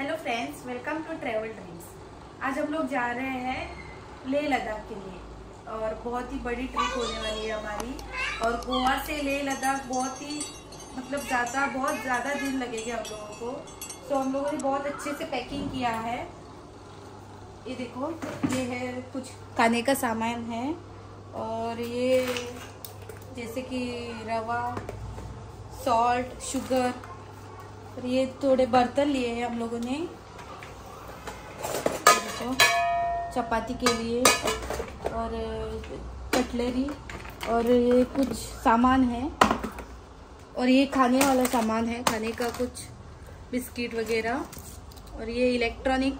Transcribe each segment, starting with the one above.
Hello friends welcome to travel dreams आज हम लोग जा रहे हैं लेह लद्दाख के लिए और बहुत ही बड़ी ट्रिप होने वाली है हमारी। और गोवा से लेह लद्दाख बहुत ही मतलब ज़्यादा, बहुत ज़्यादा दिन लगेगा हम लोगों को। तो हम लोगों ने बहुत अच्छे से पैकिंग किया है। ये देखो, ये है कुछ खाने का सामान है। और ये जैसे कि रवा सॉल्ट शुगर और ये थोड़े बर्तन लिए हैं हम लोगों ने। देखो, चपाती के लिए और कटलरी और ये कुछ सामान है। और ये खाने वाला सामान है, खाने का कुछ बिस्किट वगैरह। और ये इलेक्ट्रॉनिक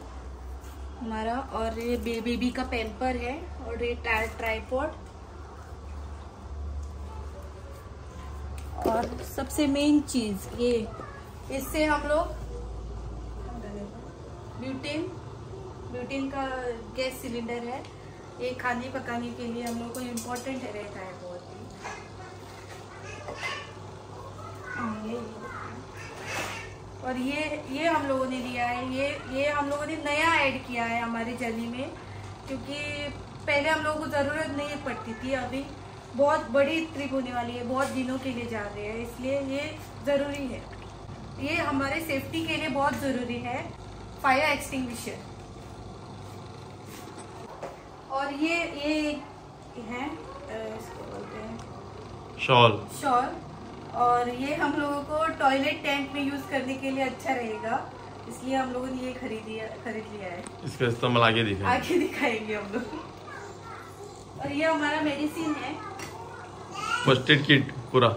हमारा और ये बेबी का पेम्पर है और ये ट्राईपॉड। और सबसे मेन चीज़ ये इससे हम लोग ब्यूटेन ब्यूटेन का गैस सिलेंडर है। ये खाने पकाने के लिए हम लोग को इम्पोर्टेंट रहता है बहुत। ही और ये ये हम लोगों ने लिया है। ये ये हम लोगों ने नया ऐड किया है हमारी जर्नी में, क्योंकि पहले हम लोगों को ज़रूरत नहीं पड़ती थी। अभी बहुत बड़ी ट्रिप होने वाली है, बहुत दिनों के लिए जा रहे हैं, इसलिए ये ज़रूरी है। ये हमारे सेफ्टी के लिए बहुत ज़रूरी है। फायर एक्सटिंग्विशर और ये ये है इसको बोलते हैं। शॉल। शॉल। और ये हम लोगों को टॉयलेट टैंक में यूज़ करने के लिए अच्छा रहेगा। इसलिए हम लोगों ने ये खरीदी खरीद लिया है। इसका इस्तेमाल आगे दिखाएँगे। आगे दिखाएँगे हम लोग। और ये हमारा मेडिसिन है। फ़र्स्ट एड किट पूरा।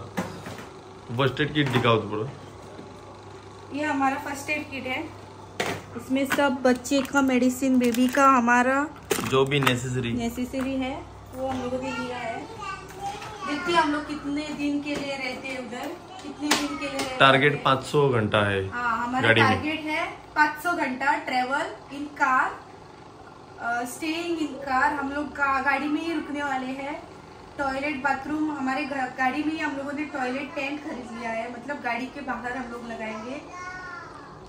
फ़र्स्ट एड किट दिखाओ तो पूरा। ये हमारा फ़र्स्ट एड किट है। इसमें सब बच्चे का मेडिसिन बेबी का हमारा जो भी नेसेसरी नेसेसरी है वो हम लोगों ने लिया है। देखिए हम लोग कितने दिन के लिए रहते हैं उधर। कितने दिन के लिए टारगेट 500 घंटा है हाँ हमारा टारगेट है 500 घंटा travel in car staying in car हम लोग गाड़ी में ही रुकने वाले हैं। टॉयलेट बाथरूम हमारे गाड़ी में ही हम लोगों ने टॉयलेट टेंट खरीद लिया है। मतलब गाड़ी के बाहर हम लोग लगाएँगे।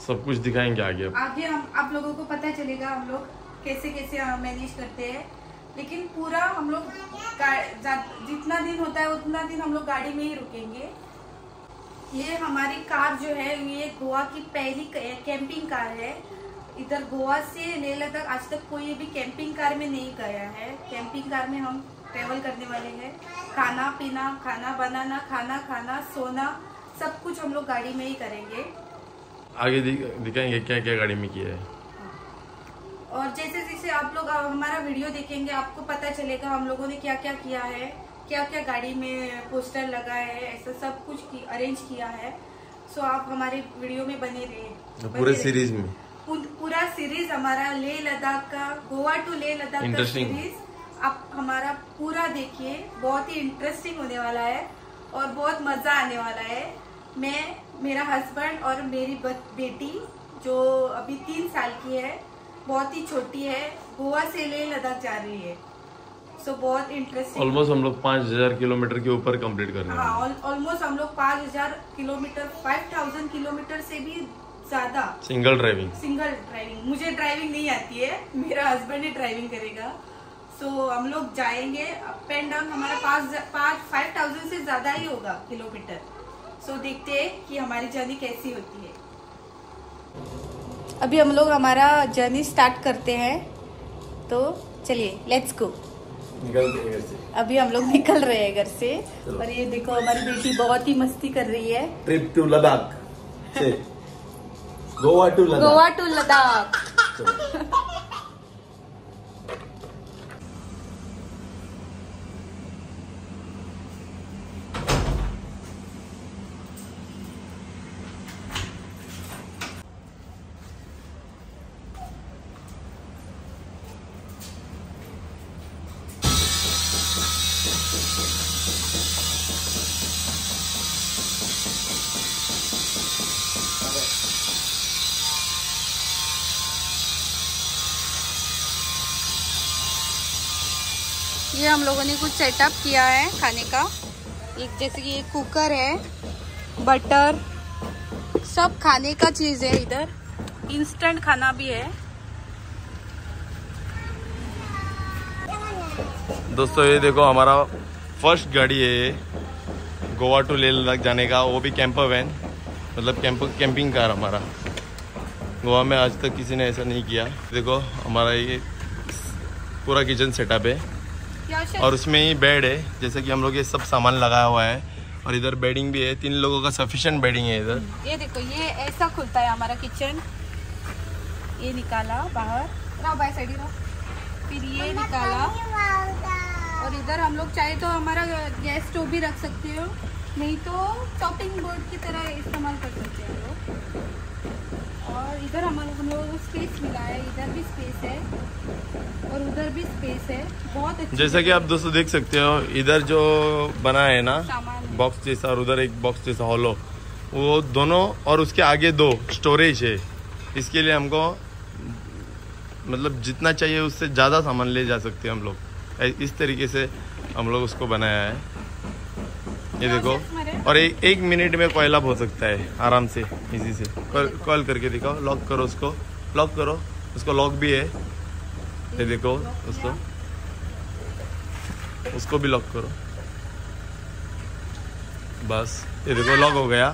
सब कुछ दिखाएँगे आगे। आगे हम आप लोगों को पता चलेगा हम लोग कैसे कैसे मैनेज करते हैं। लेकिन पूरा हम लोग जितना दिन होता है उतना दिन हम लोग गाड़ी में ही रुकेंगे। ये हमारी कार जो है ये गोवा की पहली कैंपिंग कार है। इधर गोवा से लेह लद्दाख आज तक कोई भी कैंपिंग कार में नहीं गया है। कैंपिंग कार में हम ट्रेवल करने वाले हैं। खाना पीना खाना बनाना खाना खाना सोना सब कुछ हम लोग गाड़ी में ही करेंगे। आगे दिखाएँगे क्या क्या गाड़ी में किया है। और जैसे जैसे आप लोग हमारा वीडियो देखेंगे आपको पता चलेगा हम लोगों ने क्या क्या किया है क्या क्या गाड़ी में पोस्टर लगा है ऐसा सब कुछ की, अरेंज किया है। सो आप हमारे वीडियो में बने रहे। पूरे सीरीज़ में? पूरा सीरीज़ हमारा ले लद्दाख का गोवा टू ले लद्दाख का सीरीज़ आप हमारा पूरा देखिए बहुत ही इंटरेस्टिंग होने वाला है और बहुत मज़ा आने वाला है। मैं मेरा हस्बैंड और मेरी बेटी जो अभी तीन साल की है बहुत ही छोटी है गोवा से ले लद्दाख जा रही है। सो so, बहुत इंटरेस्टिंग ऑलमोस्ट हम लोग पाँच हज़ार किलोमीटर के ऊपर कंप्लीट कर रहे हैं। हाँ ऑलमोस्ट हम लोग पाँच हज़ार किलोमीटर फाइव थाउज़ेंड किलोमीटर से भी ज़्यादा। सिंगल ड्राइविंग सिंगल ड्राइविंग मुझे ड्राइविंग नहीं आती है मेरा हस्बैंड ही ड्राइविंग करेगा। So, हम लोग जाएँगे। अप एंड डाउन हमारा पाँच पाँच फाइव थाउज़ेंड से ज़्यादा ही होगा किलोमीटर। सो देखते हैं कि हमारी जर्नी कैसी होती है। अभी हम लोग हमारा जर्नी स्टार्ट करते हैं। तो चलिए लेट्स गो अभी हम लोग निकल रहे हैं घर से। और ये देखो हमारी बेटी बहुत ही मस्ती कर रही है। Trip to Ladakh Goa to Ladakh Goa to Ladakh ये हम लोगों ने कुछ सेटअप किया है खाने का। एक जैसे कि एक कुकर है बटर सब खाने का चीज़ है इधर। इंस्टेंट खाना भी है। दोस्तों, ये देखो हमारा फ़र्स्ट गाड़ी है गोवा टू लेह लद्दाख जाने का, वो भी कैंपर वैन मतलब कैंप कैंपिंग कार हमारा। गोवा में आज तक किसी ने ऐसा नहीं किया। देखो, हमारा ये पूरा किचन सेटअप है। और उसमें ही बेड है जैसे कि हम लोग ये सब सामान लगाया हुआ है और इधर बेडिंग भी है तीन लोगों का सफिशिएंट बेडिंग है इधर। ये देखो ये ऐसा खुलता है हमारा किचन ये निकाला बाहर। रहो बाय साइड रहो फिर ये निकाला। और इधर हम लोग चाहे तो हमारा गैस स्टोव भी रख सकते हो नहीं तो चॉपिंग बोर्ड की तरह इस्तेमाल कर सकते हैं लोग। और इधर हम हम लोगों को स्पेस मिला है इधर भी स्पेस है और उधर भी स्पेस है। बहुत अच्छी जैसा कि आप दोस्तों देख सकते हो इधर जो बना है ना बॉक्स जैसा और उधर एक बॉक्स जैसा हॉलो वो दोनों और उसके आगे दो स्टोरेज है। इसके लिए हमको मतलब जितना चाहिए उससे ज़्यादा सामान ले जा सकते हैं हम लोग। इस तरीके से हम लोग उसको बनाया है। ये देखो। और एक एक मिनट में कोयला हो सकता है आराम से इजी से। कॉल करके दिखाओ लॉक करो उसको लॉक करो उसको लॉक भी है। ये देखो उसको। उसको भी लॉक करो। बस ये देखो लॉक हो गया।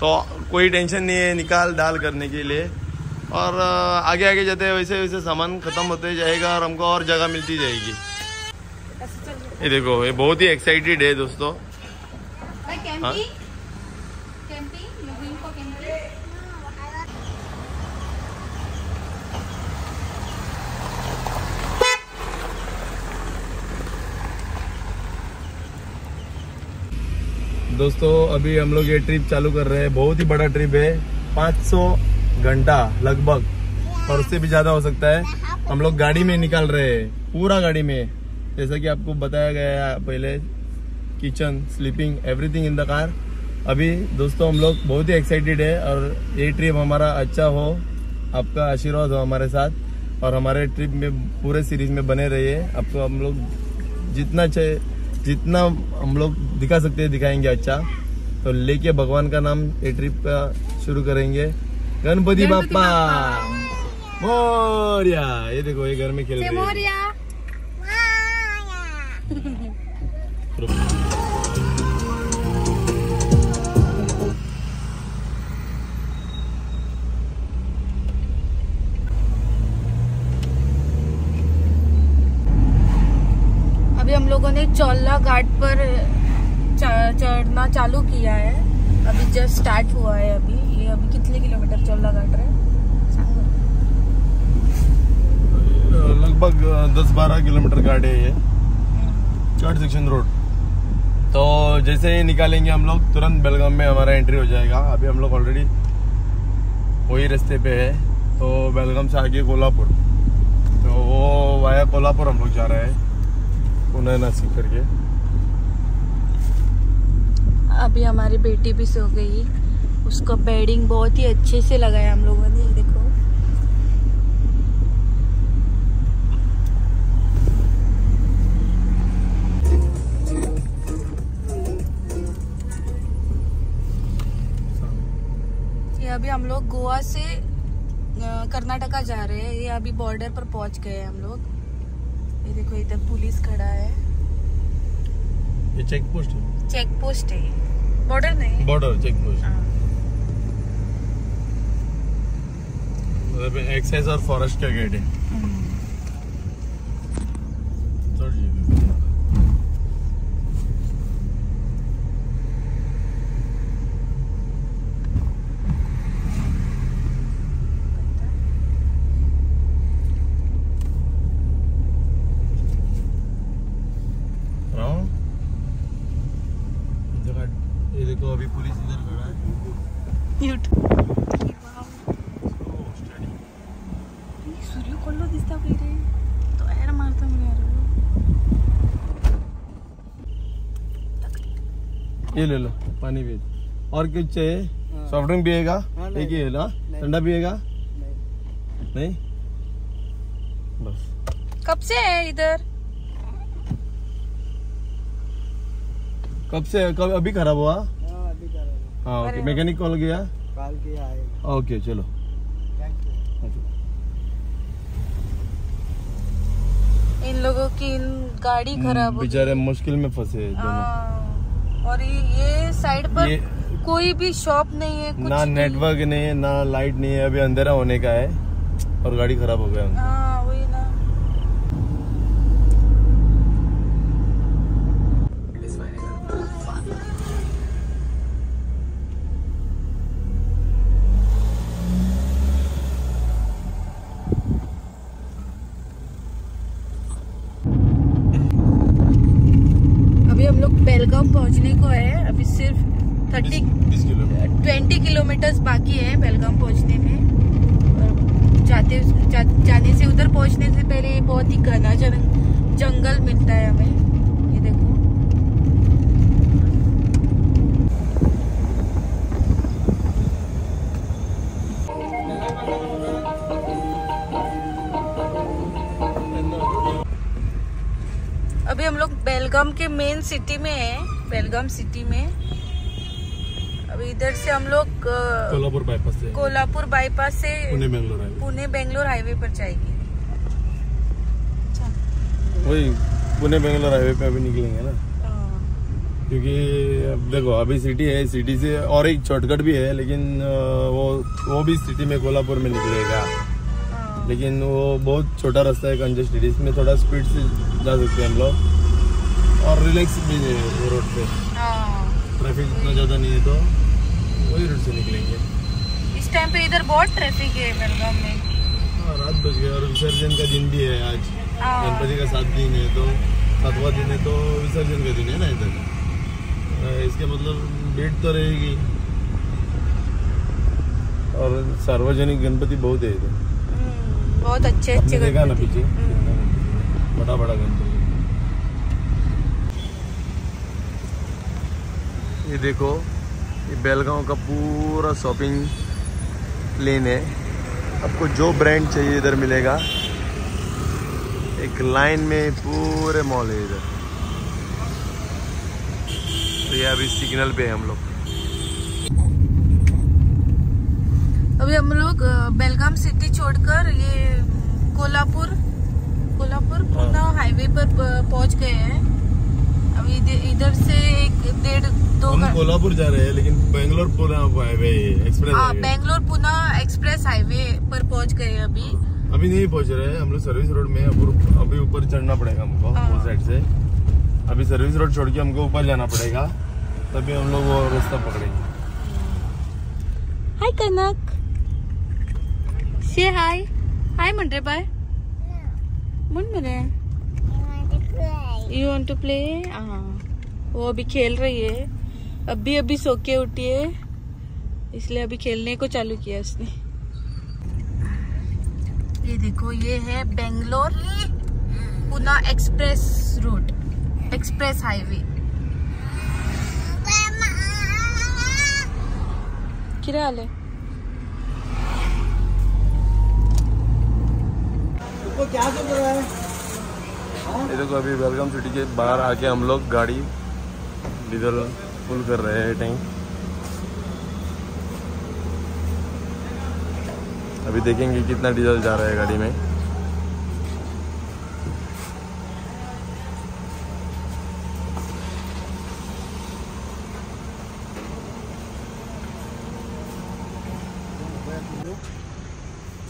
तो कोई टेंशन नहीं है निकाल डाल करने के लिए। और आगे आगे जाते हैं वैसे वैसे सामान खत्म होते जाएगा और हमको और जगह मिलती जाएगी। ये देखो ये बहुत ही एक्साइटेड है दोस्तों। हाँ? Camping camping you going for camping दोस्तों अभी हम लोग ये ट्रिप चालू कर रहे हैं। बहुत ही बड़ा ट्रिप है। 500 घंटा लगभग। और उससे भी ज़्यादा हो सकता है। हम लोग गाड़ी में निकाल रहे हैं। पूरा गाड़ी में। जैसा कि आपको बताया गया है पहले kitchen sleeping everything in the car अभी दोस्तों हम लोग बहुत ही एक्साइटेड है और ये ट्रिप हमारा अच्छा हो आपका आशीर्वाद हो हमारे साथ और हमारे ट्रिप में पूरे सीरीज़ में बने रहिए। आपको हम लोग जितना चाहिए जितना हम लोग दिखा सकते हैं दिखाएँगे अच्छा। तो लेके भगवान का नाम ये ट्रिप का शुरू करेंगे। गणपति बाप्पा। मोरिया! ये देखो ये घर में खेल रहे हैं। चौला घाट पर चढ़ना चालू किया है। अभी जस्ट स्टार्ट हुआ है अभी। ये अभी कितने किलोमीटर चौला घाट है सांगो. लगभग दस बारह किलोमीटर गाड़ी है ये। चार्ट सेक्शन रोड तो जैसे ही निकालेंगे हम लोग तुरंत बेलगाम में हमारा एंट्री हो जाएगा। अभी हम लोग ऑलरेडी वही रास्ते पे है। तो बेलगाम से आगे कोल्हापुर। तो वो वाया कोल्हापुर हम लोग जा रहे हैं। नासिक करके अभी हमारी बेटी भी सो गई। उसको बेडिंग बहुत ही अच्छे से लगाया हम लोगों ने, देखो। अभी हम लोग गोवा से कर्नाटका जा रहे हैं। ये अभी बॉर्डर पर पहुँच गए हैं हम लोग। ये देखो, इधर पुलिस खड़ा ये चेक पोस्ट है चेक पोस्ट है बॉर्डर नहीं बॉर्डर चेक पोस्ट एक्साइज और फॉरेस्ट का गेट है चढ़िए। राउंड जगह ये देखो अभी पुलिस इधर खड़ा है यूट ओ, steady. सूर्य कोल्लो दिसता पहिले तो एर मारतो म्हणे यार ये ले लो पानी भी और कुछ चाहिए? सॉफ्ट ड्रिंक पिएगा एक ही है। ना ठंडा पिएगा नहीं। बस। कब से है इधर? कब से कब अभी खराब हुआ? हाँ, हैं। हाँ ओके। मैकेनिक कॉल किया? काल के आएगा ओके चलो। इन लोगों की इन गाड़ी खराब बेचारे मुश्किल में फंसे दोनों। हाँ, और ये, साइड पर ये- कोई भी शॉप नहीं है कुछ ना नेटवर्क नहीं है ना लाइट नहीं है अभी अंधेरा होने का है और गाड़ी खराब हो गया। हाँ वही थर्टी ट्वेंटी किलोमीटर्स बाकी है बेलगाम पहुँचने में। और जाते जा, जाने से उधर पहुँचने से पहले बहुत ही घना जन, जंगल मिलता है हमें। ये देखो। अभी हम लोग बेलगाम के मेन सिटी में है बेलगाम सिटी में। इधर से हम लोग कोल्हापुर बाईपास से। कोल्हापुर बाईपास से पुणे बेंगलोर पुणे बेंगलोर हाईवे पर जाएगी। वही पुणे बेंगलोर हाईवे पे अभी निकलेंगे ना। हाँ, क्योंकि अब देखो अभी सिटी है सिटी से और एक शॉर्टकट भी है लेकिन वो वो भी सिटी में कोल्हापुर में निकलेगा। हाँ, लेकिन वो बहुत छोटा रास्ता है कंजेस्टेड इसमें थोड़ा स्पीड से जा सकते हैं हम लोग। और रिलैक्स भी है वो रोड पे। हाँ। ट्रैफ़िक इतना ज़्यादा नहीं है तो। वही से निकलेंगे। इस टाइम पे इधर बहुत ट्रैफ़िक है बेलगाम में। हाँ रात बज गया और विसर्जन का दिन भी है आज। हाँ। गणपति का सात दिन है तो सातवां दिन है तो विसर्जन का दिन है ना इधर। इसके मतलब भीड़ तो रहेगी। और सार्वजनिक गणपति बहुत है इधर। हम्म, बहुत अच्छे अच्छे देखा ना पीछे? हम्म, बड़ा बड़ा गणपति। ये देखो ये बेलगांव का पूरा शॉपिंग लेन है। आपको जो ब्रांड चाहिए इधर मिलेगा। एक लाइन में पूरे मॉल है इधर। तो ये अभी सिग्नल पे है हम लोग। अभी हम लोग बेलगाम सिटी छोड़कर ये कोल्हापुर कोल्हापुर पुणे हाईवे पर पहुँच गए हैं। इधर- इधर से एक डेढ़ दो हम कोल्हापुर जा रहे हैं लेकिन बेंगलोर पूरा हाईवे एक्सप्रेस हाँ highway Bangalore Pune express highway पर पहुँच गए अभी। अभी नहीं पहुँच रहे हैं हम लोग सर्विस रोड में अभी ऊपर चढ़ना पड़ेगा हमको हाँ। साइड से। अभी सर्विस रोड छोड़ के हमको ऊपर जाना पड़ेगा तभी हम लोग वो रास्ता पकड़ेंगे। हाय कनक से हाय हाय म्हण रे बाय म्हण मेरे यू वांट टू प्ले हाँ वो अभी खेल रही है अभी अभी सो के उठी है इसलिए अभी खेलने को चालू किया उसने ये देखो ये है Bangalore Pune express road express highway. किरा आले ये देखो अभी वेलकम सिटी के बाहर आके हम लोग गाड़ी डीजल फुल कर रहे हैं टैंक अभी देखेंगे कितना डीजल जा रहा है गाड़ी में।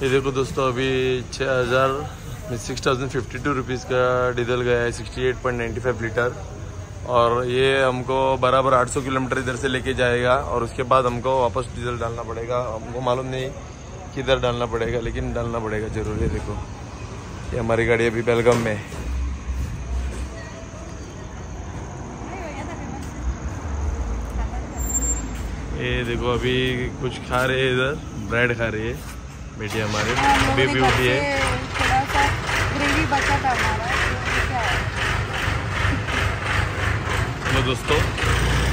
ये देखो दोस्तों, अभी 6000 six thousand fifty two rupees का डीजल गया है sixty eight point ninety five litre. और ये हमको बराबर आठ सौ किलोमीटर इधर से लेके जाएगा और उसके बाद हमको वापस डीजल डालना पड़ेगा। हमको मालूम नहीं किधर डालना पड़ेगा लेकिन डालना पड़ेगा ज़रूरी है देखो। ये हमारी गाड़ी अभी बेलगम में है। ये देखो अभी कुछ खा रहे हैं इधर ब्रेड खा रही है। बेटी हमारे हाँ, बेबी उठी है। बचा था हमारा तो दोस्तों,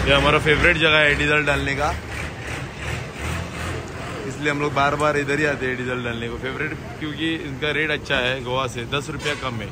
ये हमारा फेवरेट जगह है डीजल डालने का। इसलिए हम लोग बार बार इधर ही आते हैं डीजल डालने को। फेवरेट क्योंकि इनका रेट अच्छा है गोवा से, दस रुपया कम है।